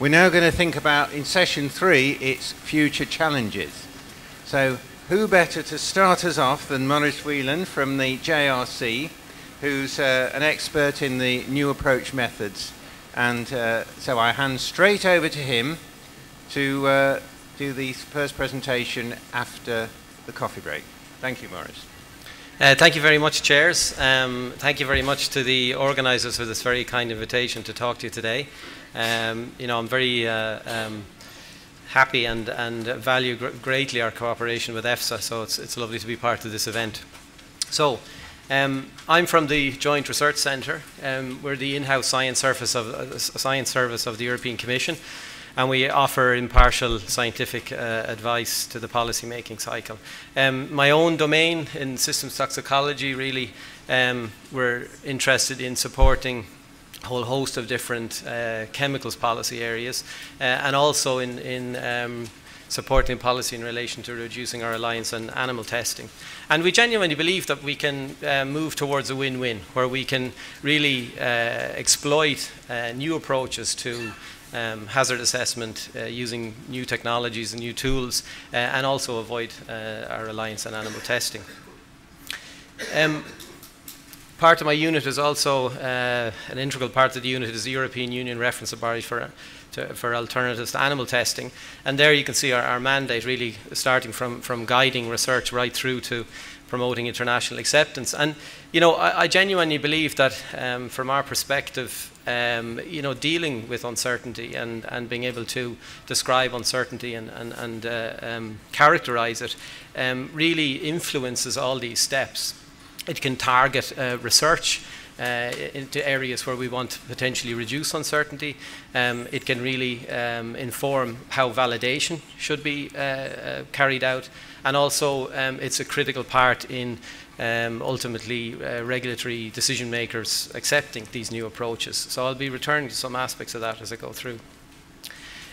We're now going to think about, in session three, its future challenges. So, who better to start us off than Maurice Whelan from the JRC, who's uh, an expert in the new approach methods. And uh, so I hand straight over to him to uh, do the first presentation after the coffee break. Thank you, Maurice. Uh, thank you very much, chairs. Um, thank you very much to the organisers for this very kind invitation to talk to you today. Um, you know, I'm very uh, um, happy and, and value gr greatly our cooperation with EFSA, so it's, it's lovely to be part of this event. So, um, I'm from the Joint Research Centre. Um, we're the in-house science service of uh, science service of the European Commission, and we offer impartial scientific uh, advice to the policy-making cycle. Um, my own domain in systems toxicology, really, um, we're interested in supporting whole host of different uh, chemicals policy areas, uh, and also in, in um, supporting policy in relation to reducing our reliance on animal testing. And we genuinely believe that we can uh, move towards a win-win, where we can really uh, exploit uh, new approaches to um, hazard assessment uh, using new technologies and new tools, and also avoid our reliance on animal testing. Um, part of my unit is also uh, an integral part of the unit is the European Union reference authority for to, for alternatives to animal testing. And there you can see our, our, mandate really starting from, from guiding research right through to promoting international acceptance. And, you know, I, I genuinely believe that um, from our perspective, um, you know, dealing with uncertainty and, and being able to describe uncertainty and, and, and uh, um, characterize it um, really influences all these steps. It can target uh, research uh, into areas where we want to potentially reduce uncertainty. Um, it can really um, inform how validation should be uh, uh, carried out. And also, um, it's a critical part in um, ultimately uh, regulatory decision makers accepting these new approaches. So I'll be returning to some aspects of that as I go through.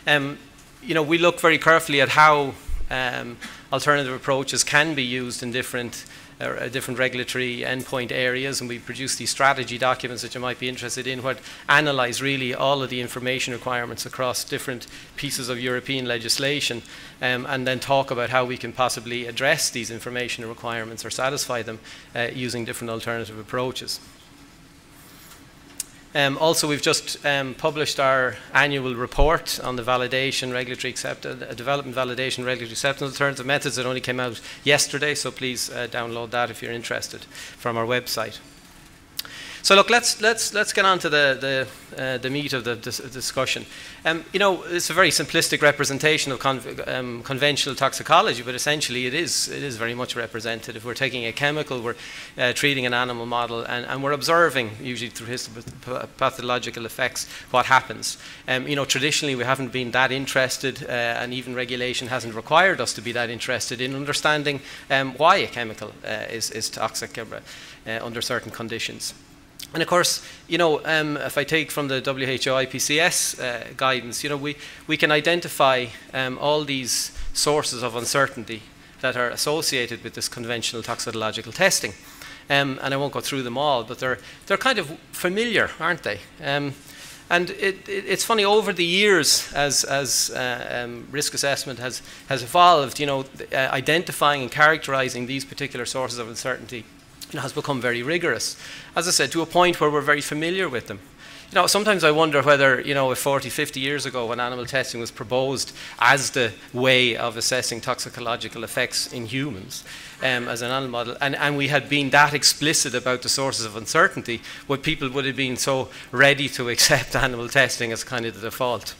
Um, you know, we look very carefully at how um, alternative approaches can be used in different uh, different regulatory endpoint areas, and we produce these strategy documents that you might be interested in, what analyze really all of the information requirements across different pieces of European legislation, um, and then talk about how we can possibly address these information requirements or satisfy them uh, using different alternative approaches. Um, also, we've just um, published our annual report on the validation, regulatory acceptance, uh, development validation, regulatory acceptance alternative methods that only came out yesterday, so please uh, download that if you're interested from our website. So look, let's let's let's get on to the the, uh, the meat of the dis discussion. Um, you know, it's a very simplistic representation of um, conventional toxicology, but essentially it is it is very much representative. We're taking a chemical, we're uh, treating an animal model, and, and we're observing, usually through histopathological effects, what happens. Um, you know, traditionally we haven't been that interested, uh, and even regulation hasn't required us to be that interested in understanding um, why a chemical uh, is is toxic uh, under certain conditions. And of course, you know, um, if I take from the WHO IPCS uh, guidance, you know, we, we can identify um, all these sources of uncertainty that are associated with this conventional toxicological testing. Um, and I won't go through them all, but they're, they're kind of familiar, aren't they? Um, and it, it, it's funny, over the years, as, as uh, um, risk assessment has, has evolved, you know, uh, identifying and characterizing these particular sources of uncertainty has become very rigorous. As I said, to a point where we're very familiar with them. You know, sometimes I wonder whether, you know, if 40, 50 years ago when animal testing was proposed as the way of assessing toxicological effects in humans um, as an animal model, and, and we had been that explicit about the sources of uncertainty, would people would have been so ready to accept animal testing as kind of the default?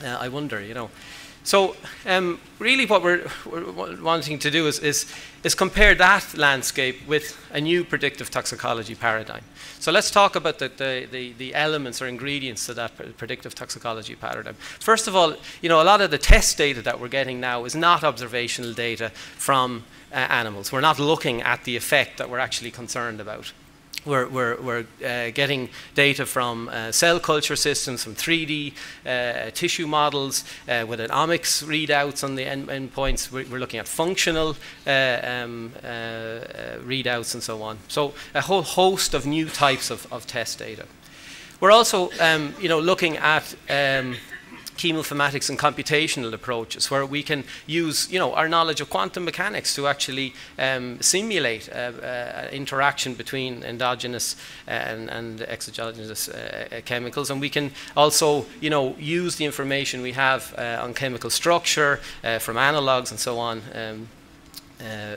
Uh, I wonder, you know. So um, really what we're, we're, wanting to do is, is, is, compare that landscape with a new predictive toxicology paradigm. So let's talk about the, the, the, the elements or ingredients to that predictive toxicology paradigm. First of all, you know, a lot of the test data that we're getting now is not observational data from uh, animals. We're not looking at the effect that we're actually concerned about we're, we're, we're uh, getting data from uh, cell culture systems, from 3D uh, tissue models, uh, with omics readouts on the end, endpoints. We're, we're, looking at functional uh, um, uh, readouts and so on. So a whole host of new types of, of test data. We're also um, you know, looking at um, chemoinformatics and computational approaches where we can use you know, our knowledge of quantum mechanics to actually um, simulate uh, uh, interaction between endogenous and, and exogenous uh, uh, chemicals. And we can also you know, use the information we have uh, on chemical structure uh, from analogs and so on um,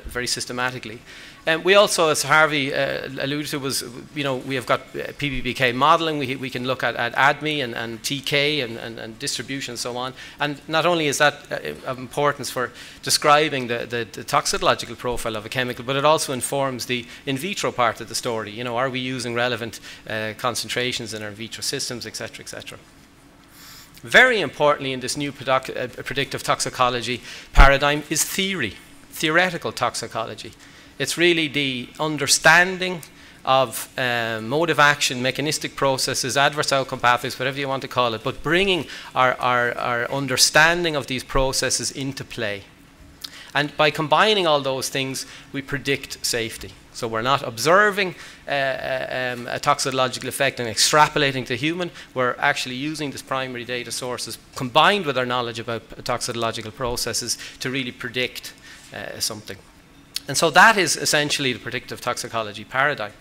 very systematically. Um, we also, as Harvey uh, alluded to, was you know we have got uh, PBPK modelling. We, we can look at, at ADME and, and TK and, and, and, distribution and so on. And not only is that uh, of importance for describing the, the, the, toxicological profile of a chemical, but it also informs the in vitro part of the story. You know, are we using relevant uh, concentrations in our in vitro systems, etc., etc. Very importantly, in this new predictive toxicology paradigm is theory, theoretical toxicology. It's really the understanding of mode of action, mechanistic processes, adverse outcome pathways, whatever you want to call it, but bringing our, our, our understanding of these processes into play. And by combining all those things, we predict safety. So we're not observing uh, uh um, a toxicological effect and extrapolating to human. We're actually using these primary data sources combined with our knowledge about toxicological processes to really predict uh, something. And so that is essentially the predictive toxicology paradigm.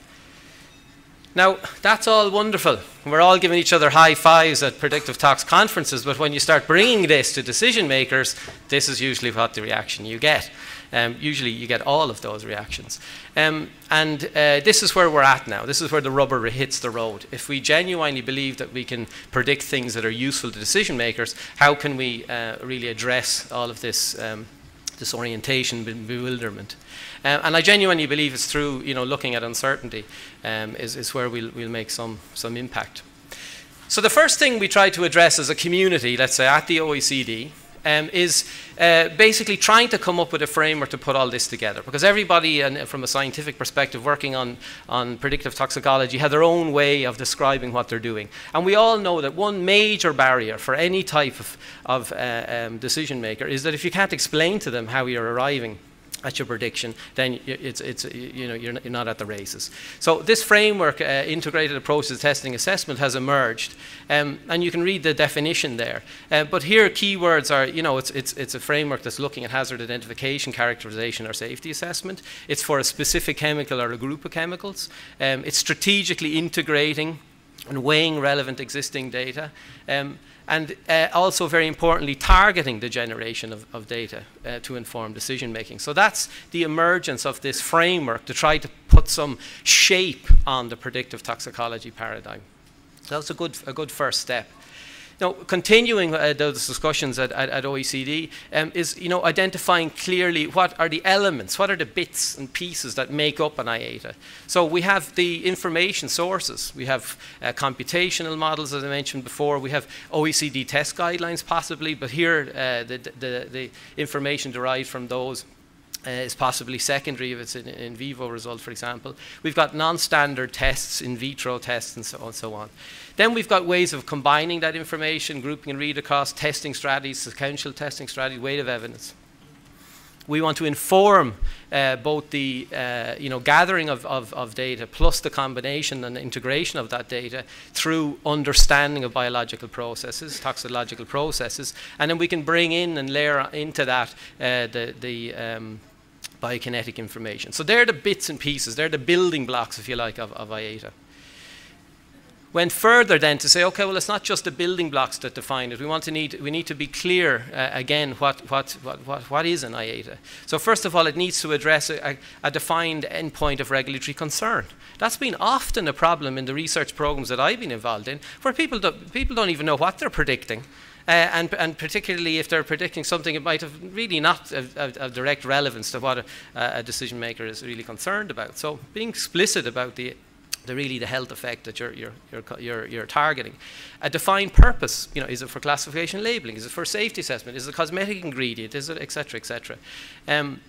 Now, that's all wonderful. We're all giving each other high fives at predictive tox conferences, but when you start bringing this to decision makers, this is usually what the reaction you get. Um, usually you get all of those reactions. Um, and uh, this is where we're at now. This is where the rubber hits the road. If we genuinely believe that we can predict things that are useful to decision makers, how can we uh, really address all of this um, disorientation, bewilderment. Um, and I genuinely believe it's through you know, looking at uncertainty um, is, is where we'll, we'll make some, some impact. So the first thing we try to address as a community, let's say at the OECD, um, is uh, basically trying to come up with a framework to put all this together. Because everybody, and from a scientific perspective, working on, on predictive toxicology, have their own way of describing what they're doing. And we all know that one major barrier for any type of, of uh, um, decision maker is that if you can't explain to them how you're arriving at your prediction, then it's, it's, you know, you're not at the races. So this framework, uh, integrated approach to testing assessment, has emerged, um, and you can read the definition there. Uh, but here, keywords are, you know, it's, it's, it's a framework that's looking at hazard identification, characterization, or safety assessment. It's for a specific chemical or a group of chemicals. Um, it's strategically integrating and weighing relevant existing data. Um, and uh, also very importantly targeting the generation of, of data uh, to inform decision making. So that's the emergence of this framework to try to put some shape on the predictive toxicology paradigm. So that's a good, a good first step. Now, continuing uh, those discussions at, at, at OECD um, is, you know, identifying clearly what are the elements, what are the bits and pieces that make up an IATA. So we have the information sources. We have uh, computational models, as I mentioned before. We have OECD test guidelines, possibly, but here uh, the, the, the information derived from those uh, is possibly secondary if it's an in vivo result, for example. We've got non-standard tests, in vitro tests, and so on. And so on. Then we've got ways of combining that information, grouping and read across, testing strategies, sequential testing strategies, weight of evidence. We want to inform uh, both the uh, you know, gathering of, of, of, data plus the combination and integration of that data through understanding of biological processes, toxicological processes, and then we can bring in and layer into that uh, the, the um, biokinetic information. So they're the bits and pieces, they're the building blocks, if you like, of, of IATA. Went further then to say, okay, well, it's not just the building blocks that define it. We want to need, we need to be clear uh, again what, what, what, what, what is an IATA. So first of all, it needs to address a, a defined endpoint of regulatory concern. That's been often a problem in the research programs that I've been involved in, where people, do, people don't even know what they're predicting. Uh, and, and, particularly if they're predicting something, it might have really not a, direct relevance to what a, a, decision maker is really concerned about. So being explicit about the, the really the health effect that you're, you're, you're, you're, you're targeting. A defined purpose, you know, is it for classification labeling? Is it for safety assessment? Is it a cosmetic ingredient? Is it, et cetera, et cetera? Um,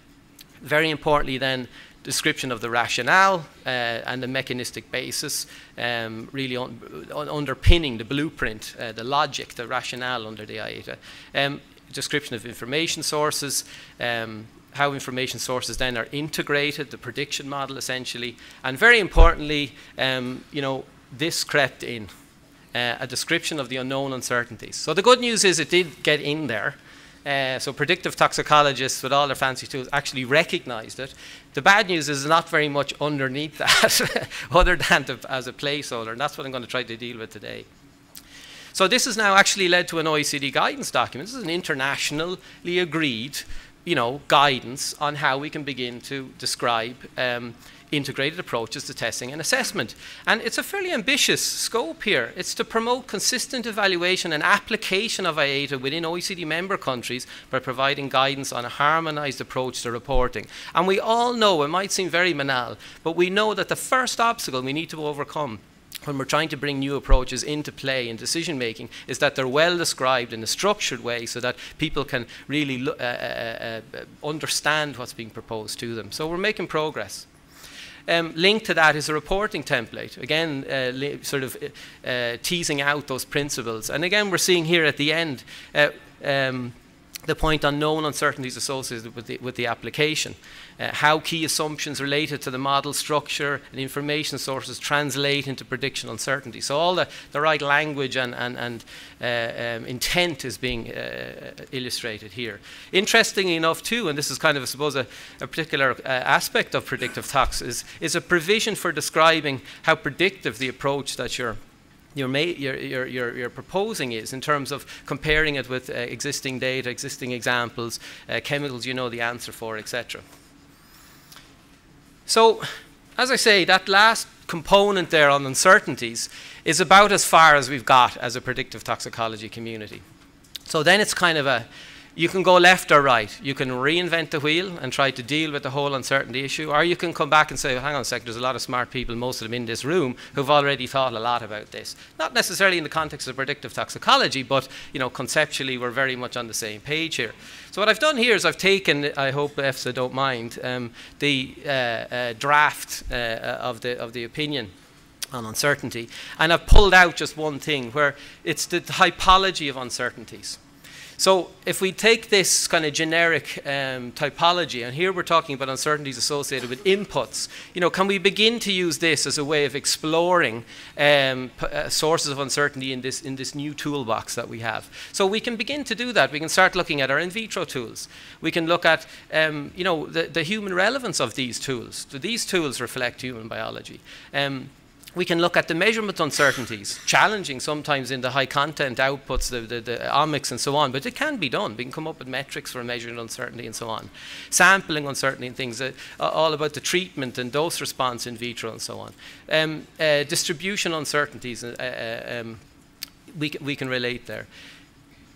very importantly then, description of the rationale uh, and the mechanistic basis, um, really un un underpinning the blueprint, uh, the logic, the rationale under the IATA. Um, description of information sources, um, how information sources then are integrated, the prediction model essentially, and very importantly, um, you know, this crept in uh, a description of the unknown uncertainties. So the good news is it did get in there. Uh, so predictive toxicologists with all their fancy tools actually recognized it. The bad news is not very much underneath that other than to, as a placeholder, and that's what I'm going to try to deal with today. So this has now actually led to an OECD guidance document. This is an internationally agreed you know, guidance on how we can begin to describe um, integrated approaches to testing and assessment. And it's a fairly ambitious scope here. It's to promote consistent evaluation and application of IATA within OECD member countries by providing guidance on a harmonized approach to reporting. And we all know, it might seem very banal, but we know that the first obstacle we need to overcome when we're trying to bring new approaches into play in decision making is that they're well described in a structured way so that people can really uh, uh, uh, understand what's being proposed to them. So we're making progress. Um, linked to that is a reporting template, again, uh, sort of uh, teasing out those principles. And again, we're seeing here at the end uh, um, the point on known uncertainties associated with the, with the application, uh, how key assumptions related to the model structure and information sources translate into prediction uncertainty. So all the, the right language and, and, and uh, um, intent is being uh, illustrated here. Interestingly enough too, and this is kind of I suppose a, a particular uh, aspect of predictive tox, is, is a provision for describing how predictive the approach that you're you're, you're, you're, you're, proposing is in terms of comparing it with uh, existing data, existing examples, uh, chemicals you know the answer for, etc. So, as I say, that last component there on uncertainties is about as far as we've got as a predictive toxicology community. So then it's kind of a, you can go left or right. You can reinvent the wheel and try to deal with the whole uncertainty issue, or you can come back and say, hang on a second, there's a lot of smart people, most of them in this room, who've already thought a lot about this. Not necessarily in the context of predictive toxicology, but you know, conceptually, we're very much on the same page here. So what I've done here is I've taken, I hope EFSA don't mind, um, the uh, uh, draft uh, of, the, of the opinion on uncertainty, and I've pulled out just one thing where it's the typology of uncertainties. So if we take this kind of generic um, typology, and here we're talking about uncertainties associated with inputs, you know, can we begin to use this as a way of exploring um, uh, sources of uncertainty in this, in this new toolbox that we have? So we can begin to do that. We can start looking at our in vitro tools. We can look at, um, you know, the, the human relevance of these tools. Do these tools reflect human biology? Um, we can look at the measurement uncertainties, challenging sometimes in the high content outputs, the, the, the, omics and so on, but it can be done. We can come up with metrics for measuring uncertainty and so on. Sampling uncertainty and things, uh, all about the treatment and dose response in vitro and so on. Um, uh, distribution uncertainties, uh, uh um, we, we can relate there.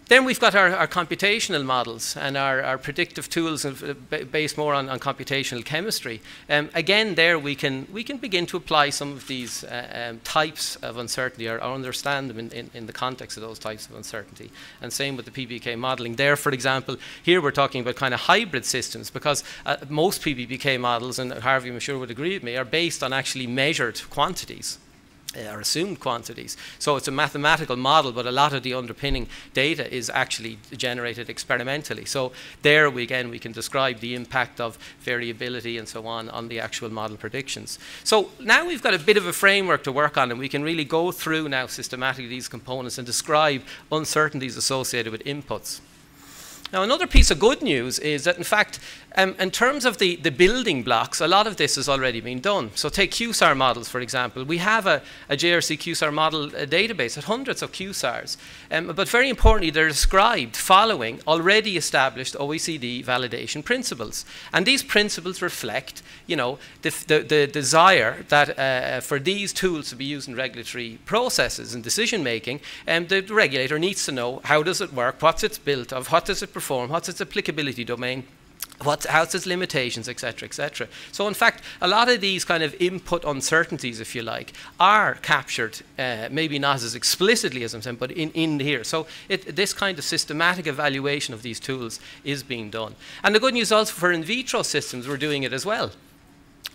Then we've got our, our computational models and our, our predictive tools uh, based more on, on computational chemistry. Um, again, there we can, we can begin to apply some of these uh, um, types of uncertainty or, or understand them in, in, in, the context of those types of uncertainty. And same with the PBK modeling. There, for example, here we're talking about kind of hybrid systems because uh, most PBK models, and Harvey I'm sure would agree with me, are based on actually measured quantities Uh, are assumed quantities. So it's a mathematical model, but a lot of the underpinning data is actually generated experimentally. So there, we, again, we can describe the impact of variability and so on on the actual model predictions. So now we've got a bit of a framework to work on, and we can really go through now systematically these components and describe uncertainties associated with inputs. Now, another piece of good news is that, in fact, um, in terms of the, the building blocks, a lot of this has already been done. So take QSAR models, for example. We have a, a JRC QSAR model uh, database with hundreds of QSARs. Um, but very importantly, they're described following already established OECD validation principles. And these principles reflect, you know, the, the, the desire that uh, for these tools to be used in regulatory processes and decision making, um, the regulator needs to know how does it work, what's it built of, what does it perform, what's its applicability domain, What's, how's its limitations, etc., etc. So, in fact, a lot of these kind of input uncertainties, if you like, are captured, uh, maybe not as explicitly as I'm saying, but in, in here. So, it, this kind of systematic evaluation of these tools is being done. And the good news also for in vitro systems, we're doing it as well.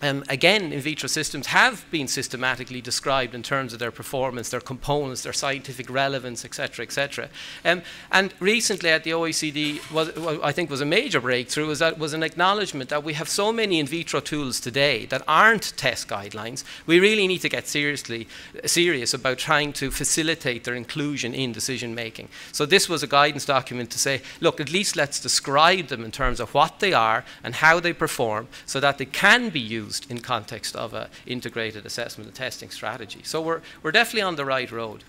Um, again, in vitro systems have been systematically described in terms of their performance, their components, their scientific relevance, etc., etc. Um, and recently at the OECD, was, I think was a major breakthrough, was that was an acknowledgement that we have so many in vitro tools today that aren't test guidelines. We really need to get seriously serious about trying to facilitate their inclusion in decision making. So this was a guidance document to say, look, at least let's describe them in terms of what they are and how they perform, so that they can be used used in context of an integrated assessment and testing strategy. So we're, we're definitely on the right road.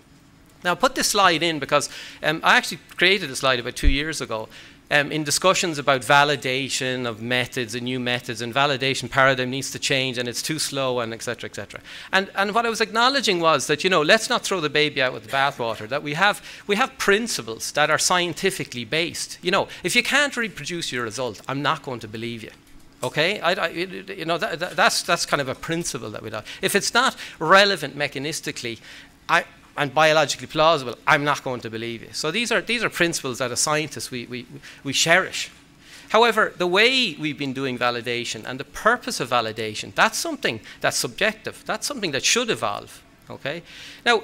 Now, put this slide in because um, I actually created a slide about two years ago um, in discussions about validation of methods and new methods and validation paradigm needs to change and it's too slow and etc etc and and what I was acknowledging was that you know let's not throw the baby out with the bathwater that we have we have principles that are scientifically based you know if you can't reproduce your result I'm not going to believe you Okay, I, I, you know that, that, that's that's kind of a principle that we have. If it's not relevant mechanistically, I, and biologically plausible, I'm not going to believe it. So these are these are principles that as scientists we, we, we cherish. However, the way we've been doing validation and the purpose of validation, that's something that's subjective. That's something that should evolve. Okay? Now,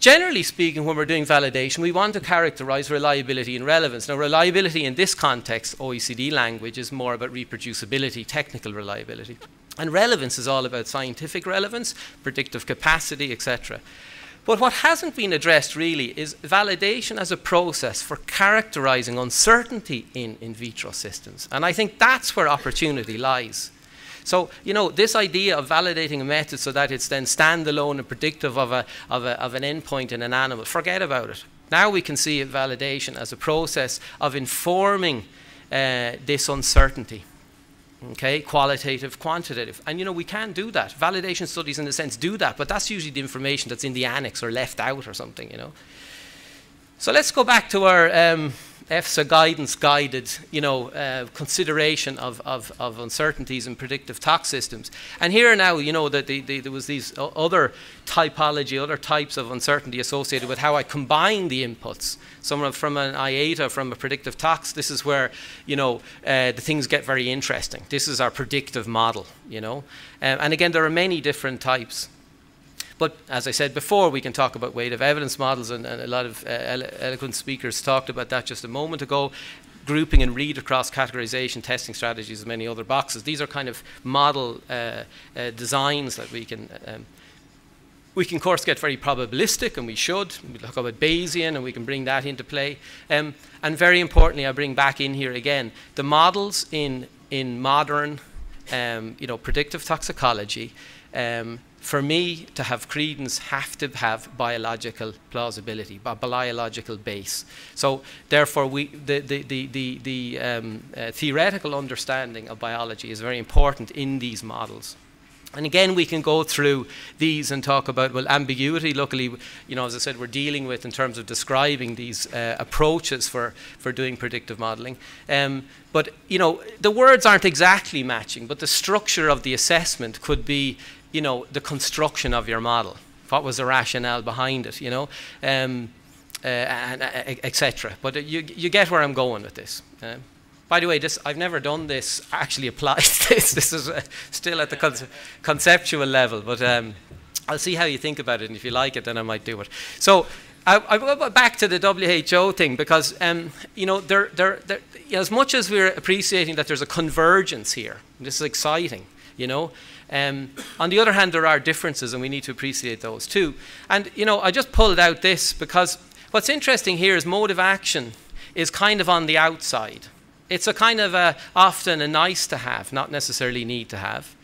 Generally speaking, when we're doing validation, we want to characterize reliability and relevance. Now, reliability in this context, OECD language, is more about reproducibility, technical reliability. And relevance is all about scientific relevance, predictive capacity, etc. But what hasn't been addressed really is validation as a process for characterizing uncertainty in in vitro systems. And I think that's where opportunity lies. So, you know, this idea of validating a method so that it's then standalone and predictive of, a, of, a, of an endpoint in an animal, forget about it. Now we can see validation as a process of informing uh, this uncertainty. Okay, qualitative, quantitative. And you know, we can do that. Validation studies, in a sense, do that, but that's usually the information that's in the annex or left out or something, you know. So let's go back to our um, EFSA guidance guided, you know, uh, consideration of, of, of, uncertainties in predictive tox systems. And here now, you know, that the, the, there was these other typology, other types of uncertainty associated with how I combine the inputs. Some from an IATA, from a predictive tox, this is where, you know, uh, the things get very interesting. This is our predictive model, you know. Um, and again, there are many different types. But as I said before, we can talk about weight of evidence models, and, and a lot of uh, eloquent speakers talked about that just a moment ago. Grouping and read across categorization, testing strategies, and many other boxes. These are kind of model uh, uh, designs that we can. Um, we can, of course, get very probabilistic, and we should. We look about Bayesian, and we can bring that into play. Um, and very importantly, I bring back in here again the models in in modern, um, you know, predictive toxicology. Um, for me to have credence have to have biological plausibility, a biological base. So therefore, we, the, the, the, the, the um, uh, theoretical understanding of biology is very important in these models. And again, we can go through these and talk about, well, ambiguity. Luckily, you know, as I said, we're dealing with in terms of describing these uh, approaches for, for doing predictive modeling. Um, but, you know, the words aren't exactly matching, but the structure of the assessment could be you know, the construction of your model. What was the rationale behind it, you know, um, uh, and, uh, etc. But you, you get where I'm going with this. Uh, by the way, this I've never done this. Actually, applied this. This is uh, still at the con conceptual level, but um, I'll see how you think about it, and if you like it, then I might do it. So. I, I go back to the WHO thing because um, you know, you know, as much as we're appreciating that there's a convergence here, this is exciting. You know, um, on the other hand, there are differences, and we need to appreciate those too. And you know, I just pulled out this because what's interesting here is mode of action is kind of on the outside. It's a kind of a, often a nice to have, not necessarily need to have.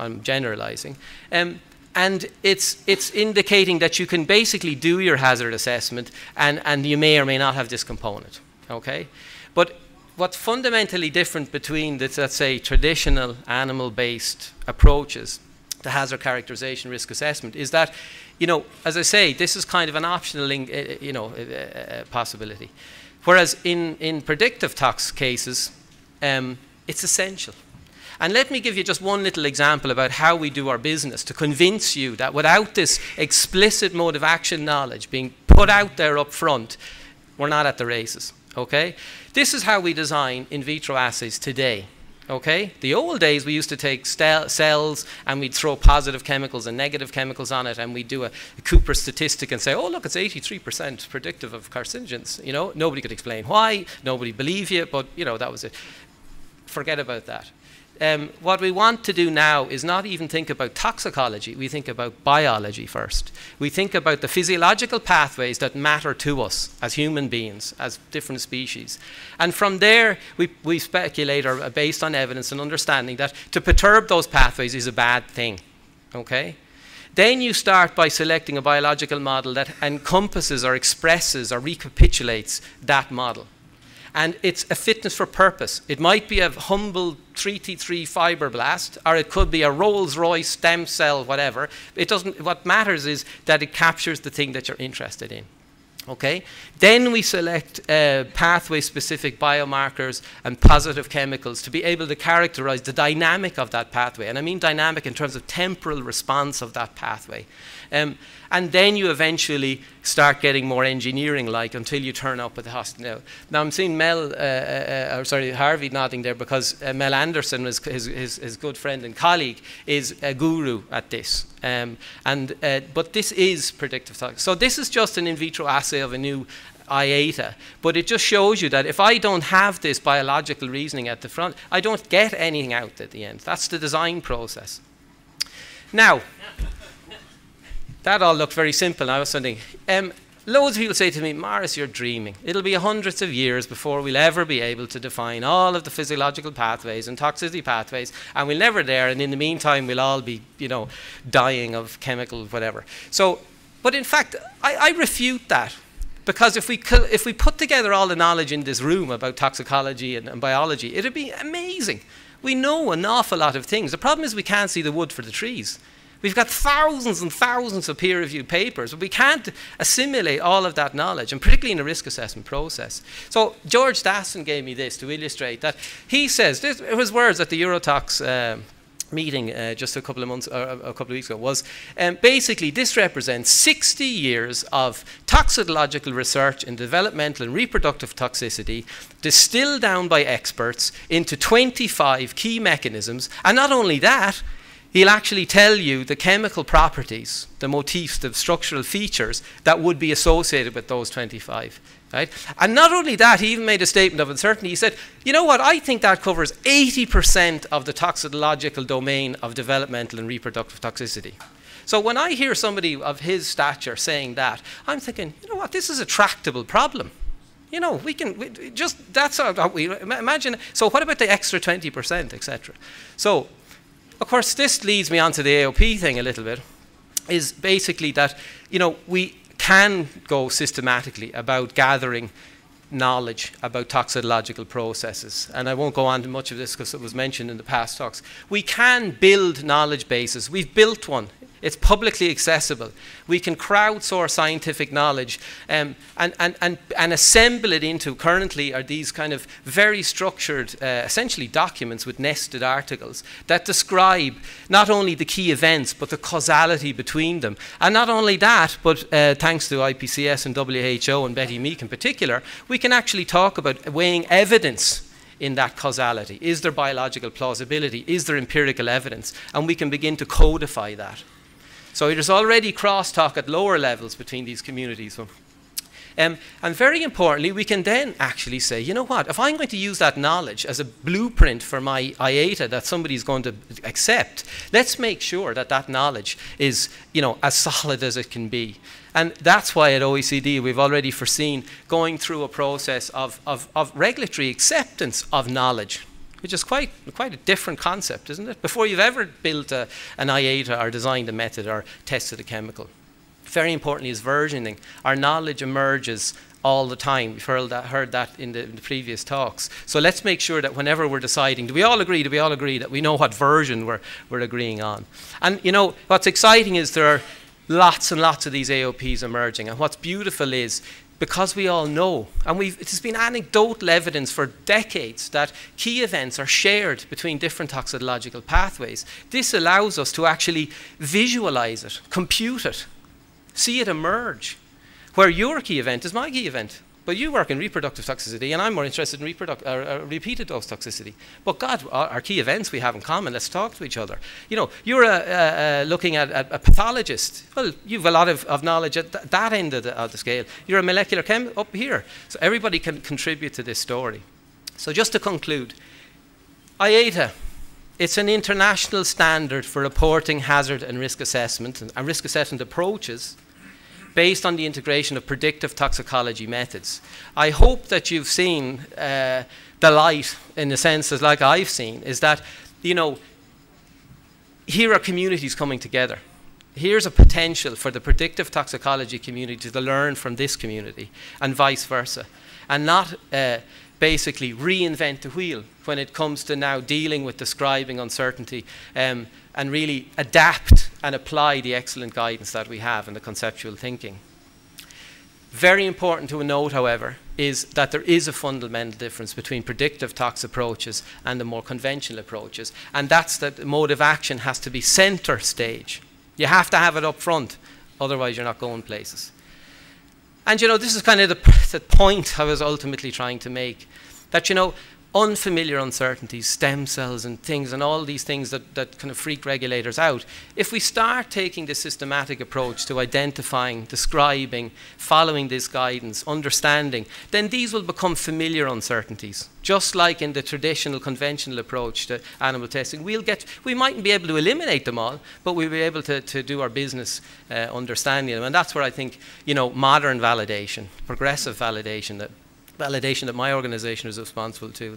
I'm generalizing. Um, and it's, it's indicating that you can basically do your hazard assessment and, and you may or may not have this component. Okay? But what's fundamentally different between the, let's say, traditional animal-based approaches to hazard characterization risk assessment is that, you know, as I say, this is kind of an optional, uh, uh, you know, uh, possibility. Whereas in, in predictive tox cases, um, it's essential. And let me give you just one little example about how we do our business to convince you that without this explicit mode of action knowledge being put out there up front, we're not at the races. Okay? This is how we design in vitro assays today. Okay? The old days, we used to take cells and we'd throw positive chemicals and negative chemicals on it, and we'd do a, a Cooper statistic and say, oh, look, it's 83% predictive of carcinogens. You know, nobody could explain why, nobody believed you, but, you know, that was it. Forget about that um, what we want to do now is not even think about toxicology, we think about biology first. We think about the physiological pathways that matter to us as human beings, as different species. And from there, we, we speculate, or based on evidence and understanding, that to perturb those pathways is a bad thing. Okay? Then you start by selecting a biological model that encompasses or expresses or recapitulates that model and it's a fitness for purpose. It might be a humble 3T3 fibroblast, or it could be a Rolls-Royce stem cell, whatever. It doesn't, what matters is that it captures the thing that you're interested in. Okay? Then we select uh, pathway-specific biomarkers and positive chemicals to be able to characterize the dynamic of that pathway. And I mean dynamic in terms of temporal response of that pathway. Um, and then you eventually start getting more engineering-like until you turn up at the hospital. Now, I'm seeing Mel, uh, uh, uh sorry, Harvey nodding there because uh, Mel Andersen, his, his, his, good friend and colleague, is a guru at this. Um, and, uh, but this is predictive toxicity. So this is just an in vitro assay of a new IATA. But it just shows you that if I don't have this biological reasoning at the front, I don't get anything out at the end. That's the design process. Now, that all looked very simple. I was thinking, um, loads of people say to me, Maurice, you're dreaming. It'll be hundreds of years before we'll ever be able to define all of the physiological pathways and toxicity pathways, and we'll never there. And in the meantime, we'll all be, you know, dying of chemical whatever. So, but in fact, I, I refute that. Because if we, if we put together all the knowledge in this room about toxicology and, and biology, it'd be amazing. We know an awful lot of things. The problem is we can't see the wood for the trees. We've got thousands and thousands of peer reviewed papers, but we can't assimilate all of that knowledge, and particularly in a risk assessment process. So, George Daston gave me this to illustrate that. He says, this, his words at the Eurotox. Uh, meeting uh, just a couple of months or a couple of weeks ago was um, basically this represents 60 years of toxicological research in developmental and reproductive toxicity distilled down by experts into 25 key mechanisms and not only that he'll actually tell you the chemical properties, the motifs, the structural features that would be associated with those 25. Right? And not only that, he even made a statement of uncertainty. He said, you know what, I think that covers 80% of the toxicological domain of developmental and reproductive toxicity. So when I hear somebody of his stature saying that, I'm thinking, you know what, this is a tractable problem. You know, we can we, just that's how we imagine. So what about the extra 20%, etc. So of course, this leads me on to the AOP thing a little bit, is basically that, you know, we can go systematically about gathering knowledge about toxicological processes. And I won't go on to much of this because it was mentioned in the past talks. We can build knowledge bases. We've built one it's publicly accessible. We can crowdsource scientific knowledge um, and, and, and, and assemble it into, currently are these kind of very structured, uh, essentially documents with nested articles that describe not only the key events, but the causality between them. And not only that, but uh, thanks to IPCS and WHO and Bette Meek in particular, we can actually talk about weighing evidence in that causality? Is there biological plausibility? Is there empirical evidence? And we can begin to codify that. So there's already crosstalk at lower levels between these communities. Um, and very importantly, we can then actually say, you know what, if I'm going to use that knowledge as a blueprint for my IATA that somebody's going to accept, let's make sure that that knowledge is, you know, as solid as it can be. And that's why at OECD we've already foreseen going through a process of, of, of regulatory acceptance of knowledge which is quite, quite a different concept, isn't it? Before you've ever built a, an IATA or designed a method or tested a chemical. Very importantly is versioning. Our knowledge emerges all the time. We've heard that, heard that in, the, in, the, previous talks. So let's make sure that whenever we're deciding, do we all agree, do we all agree that we know what version we're, we're agreeing on? And you know, what's exciting is there are lots and lots of these AOPs emerging. And what's beautiful is because we all know, and it has been anecdotal evidence for decades that key events are shared between different toxicological pathways. This allows us to actually visualize it, compute it, see it emerge, where your key event is my key event. But you work in reproductive toxicity, and I'm more interested in uh, uh, repeated dose toxicity. But God, our, our, key events we have in common. Let's talk to each other. You know, you're uh, uh looking at, at, a pathologist. Well, you've a lot of, of knowledge at th- that end of the, of the, scale. You're a molecular chem up here. So everybody can contribute to this story. So just to conclude, IATA, it's an international standard for reporting hazard and risk assessment and, and risk assessment approaches based on the integration of predictive toxicology methods. I hope that you've seen uh, the light in the sense as like I've seen is that, you know, here are communities coming together. Here's a potential for the predictive toxicology community to learn from this community and vice versa. And not uh, basically reinvent the wheel when it comes to now dealing with describing uncertainty um, and really adapt and apply the excellent guidance that we have in the conceptual thinking. Very important to note, however, is that there is a fundamental difference between predictive tox approaches and the more conventional approaches, and that's that the mode of action has to be center stage. You have to have it up front, otherwise you're not going places. And you know, this is kind of the, the point I was ultimately trying to make, that you know, unfamiliar uncertainties, stem cells and things, and all these things that, that kind of freak regulators out. If we start taking this systematic approach to identifying, describing, following this guidance, understanding, then these will become familiar uncertainties. Just like in the traditional, conventional approach to animal testing, we'll get, we mightn't be able to eliminate them all, but we'll be able to, to do our business uh, understanding them. And that's where I think, you know, modern validation, progressive validation that validation that my organization is responsible to.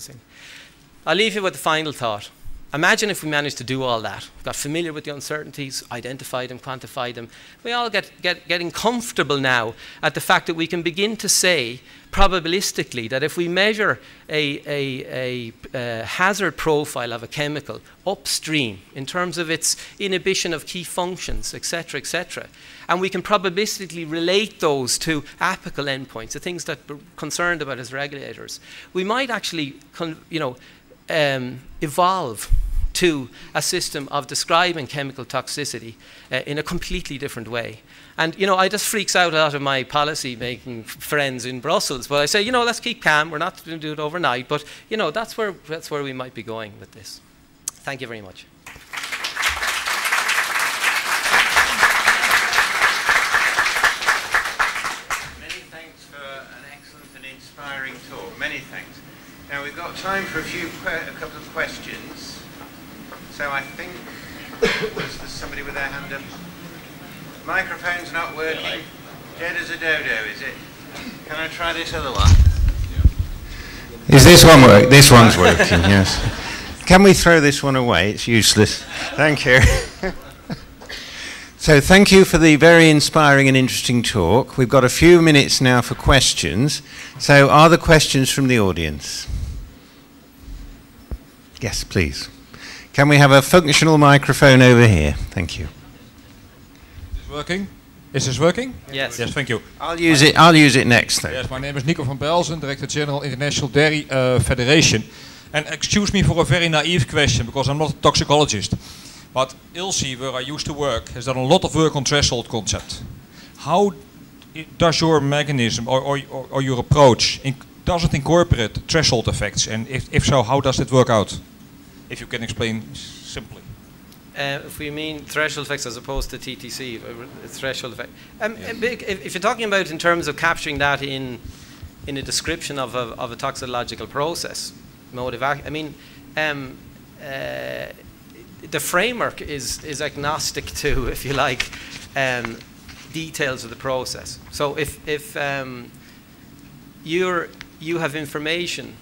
I'll leave you with the final thought. Imagine if we managed to do all that, got familiar with the uncertainties, identified them, quantified them. We all get, get getting comfortable now at the fact that we can begin to say probabilistically that if we measure a, a, a, a hazard profile of a chemical upstream in terms of its inhibition of key functions, etc., etc., and we can probabilistically relate those to apical endpoints, the things that we're concerned about as regulators, we might actually, you know, um, evolve to a system of describing chemical toxicity uh, in a completely different way. And, you know, I just freaks out a lot of my policy making friends in Brussels. But I say, you know, let's keep calm. We're not going to do it overnight. But, you know, that's where, that's where we might be going with this. Thank you very much. Now we've got time for a few, a couple of questions. So I think there's somebody with their hand up. Microphone's not working. Dead as a dodo, is it? Can I try this other one? Is this one work? This one's working, yes. Can we throw this one away? It's useless. Thank you. so thank you for the very inspiring and interesting talk. We've got a few minutes now for questions. So are the questions from the audience? Yes, please. Can we have a functional microphone over here? Thank you. Is this working? Is this working? Yes. Yes, thank you. I'll use it. I'll use it next. Though. Yes, my name is Nico van Belzen, Director General International Dairy uh, Federation. And excuse me for a very naive question because I'm not a toxicologist. But ILSI, where I used to work, has done a lot of work on threshold concept. How does your mechanism or, or, or your approach does it incorporate threshold effects? And if, if so, how does it work out? If you can explain simply. Uh, if we mean threshold effects as opposed to TTC, uh, threshold effect. Um, yeah. if, if, you're talking about in terms of capturing that in in a description of a, of a toxicological process, mode of act, I mean, um, uh, the framework is is agnostic to, if you like, um, details of the process. So if if um, you're you have information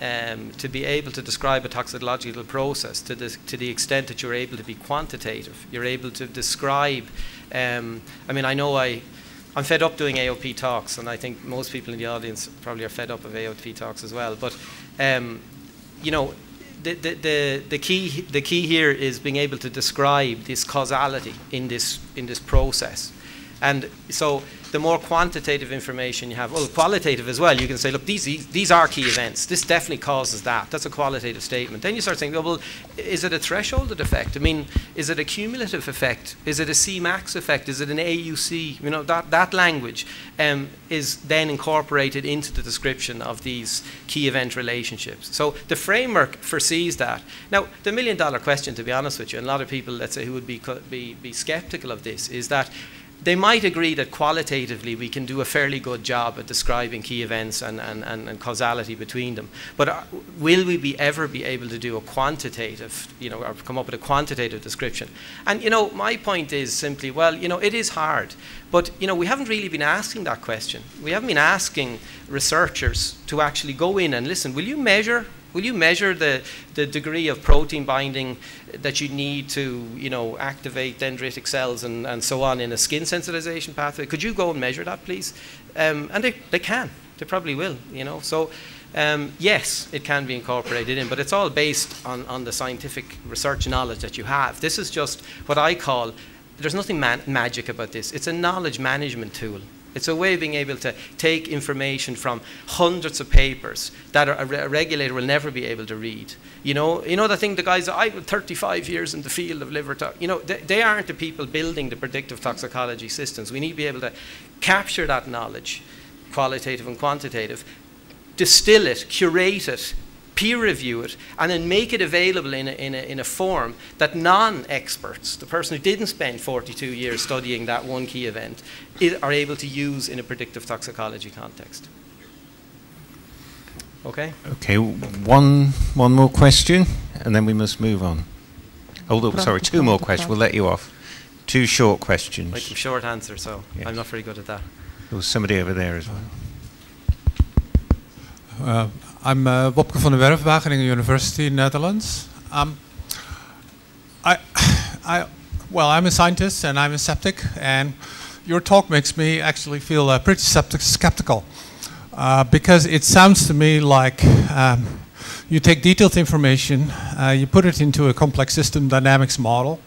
um, to be able to describe a toxicological process to the, to the extent that you're able to be quantitative. You're able to describe, um, I mean, I know I, I'm fed up doing AOP talks, and I think most people in the audience probably are fed up of AOP talks as well. But, um, you know, the, the, the, the, key, the key here is being able to describe this causality in this, in this process. And so the more quantitative information you have, well, qualitative as well, you can say, look, these, these are key events. This definitely causes that. That's a qualitative statement. Then you start saying, well, is it a thresholded effect? I mean, is it a cumulative effect? Is it a Cmax effect? Is it an AUC? You know, that, that language um, is then incorporated into the description of these key event relationships. So the framework foresees that. Now, the million dollar question, to be honest with you, and a lot of people, let's say, who would be, be, be skeptical of this, is that they might agree that qualitatively we can do a fairly good job at describing key events and, and, and, and causality between them. But are, uh, will we be ever be able to do a quantitative, you know, or come up with a quantitative description? And, you know, my point is simply, well, you know, it is hard. But, you know, we haven't really been asking that question. We haven't been asking researchers to actually go in and listen, will you measure Will you measure the, the degree of protein binding that you need to, you know, activate dendritic cells and, and so on in a skin sensitization pathway? Could you go and measure that, please? Um, and they, they can. They probably will, you know. So, um, yes, it can be incorporated in, but it's all based on, on the scientific research knowledge that you have. This is just what I call, there's nothing magic about this. It's a knowledge management tool. It's a way of being able to take information from hundreds of papers that a, a regulator will never be able to read. You know, you know the thing, the guys, I have 35 years in the field of liver tox. You know, they, they aren't the people building the predictive toxicology systems. We need to be able to capture that knowledge, qualitative and quantitative, distill it, curate it, peer review it, and then make it available in a, in a, in a form that non experts, the person who didn't spend 42 years studying that one key event, are able to use in a predictive toxicology context. Okay? Okay, one, one more question, and then we must move on. Oh, sorry, two more questions. We'll let you off. Two short questions. Like short answer, so yes. I'm not very good at that. There was somebody over there as well. Uh, I'm uh, Wopke van der Werf, Wageningen University, Netherlands. Um, I, I, well, I'm a scientist and I'm a skeptic, and your talk makes me actually feel uh, pretty skeptical uh, because it sounds to me like um, you take detailed information, uh, you put it into a complex system dynamics model,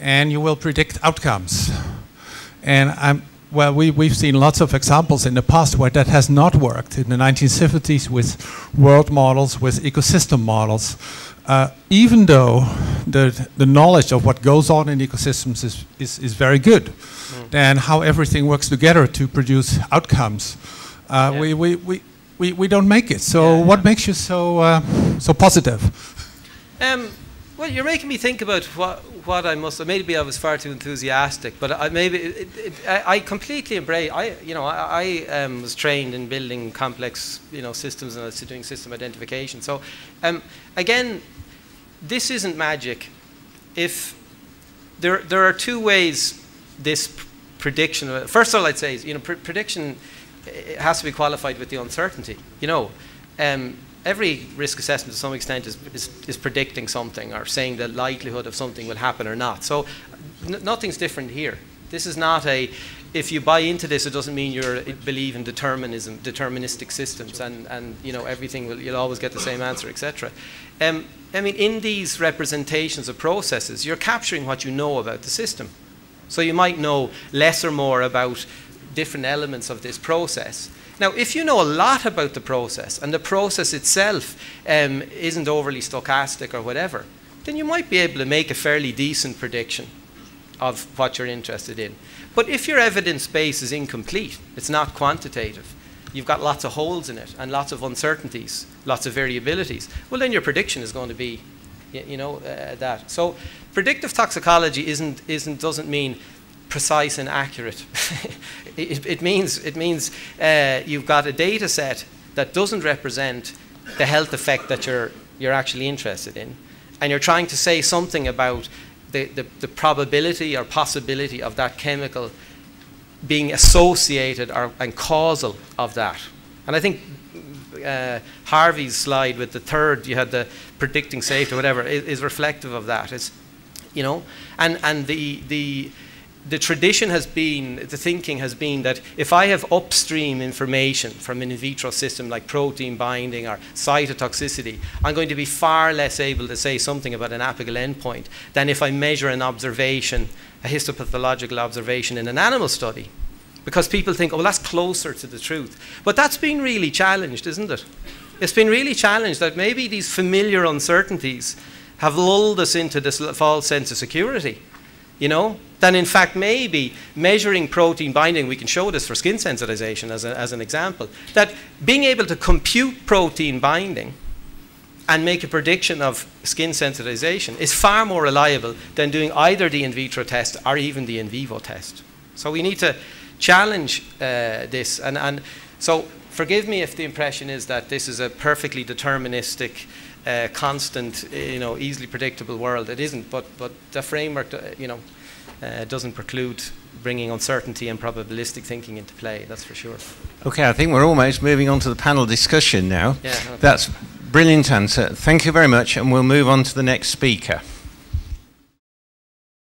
and you will predict outcomes. And I'm well, we, we've seen lots of examples in the past where that has not worked. In the 1970s with world models, with ecosystem models, uh, even though the, the knowledge of what goes on in ecosystems is, is, is very good, mm. then how everything works together to produce outcomes, uh, yeah. we, we, we, we, we don't make it. So yeah, what yeah. makes you so, uh, so positive? Um, well, you're making me think about what, what I must. Maybe I was far too enthusiastic, but I, maybe it, it, I, I, completely embrace. I, you know, I, I um, was trained in building complex, you know, systems and doing system identification. So, um, again, this isn't magic. If there, there are two ways this prediction. First of all, I'd say, you know, pr prediction has to be qualified with the uncertainty. You know, um, every risk assessment to some extent is, is, is, predicting something or saying the likelihood of something will happen or not. So nothing's different here. This is not a, if you buy into this, it doesn't mean you believe in determinism, deterministic systems, and, and you know everything will, you'll always get the same answer, etc. Um, I mean, in these representations of processes, you're capturing what you know about the system. So you might know less or more about different elements of this process, now, if you know a lot about the process and the process itself um, isn't overly stochastic or whatever, then you might be able to make a fairly decent prediction of what you're interested in. But if your evidence base is incomplete, it's not quantitative, you've got lots of holes in it and lots of uncertainties, lots of variabilities, well, then your prediction is going to be, you know, uh, that. So predictive toxicology isn't, isn't, doesn't mean precise and accurate. it, it, means, it means uh, you've got a data set that doesn't represent the health effect that you're, you're actually interested in. And you're trying to say something about the, the, the probability or possibility of that chemical being associated or, and causal of that. And I think uh, Harvey's slide with the third, you had the predicting safety or whatever, is, is reflective of that. It's, you know, and, and the, the, the tradition has been, the thinking has been that if I have upstream information from an in vitro system like protein binding or cytotoxicity, I'm going to be far less able to say something about an apical endpoint than if I measure an observation, a histopathological observation in an animal study. because people think, oh, well, that's closer to the truth. But that's been really challenged, isn't it? It's been really challenged that maybe these familiar uncertainties have lulled us into this false sense of security. You know, then in fact maybe measuring protein binding, we can show this for skin sensitization as, a, as an example, that being able to compute protein binding and make a prediction of skin sensitization is far more reliable than doing either the in vitro test or even the in vivo test. So we need to challenge uh, this. And, and so forgive me if the impression is that this is a perfectly deterministic uh, constant, you know, easily predictable world. It isn't, but, but the framework, uh, you know, uh, doesn't preclude bringing uncertainty and probabilistic thinking into play, that's for sure. Okay, I think we're almost moving on to the panel discussion now. Yeah, okay. That's brilliant answer. Thank you very much, and we'll move on to the next speaker.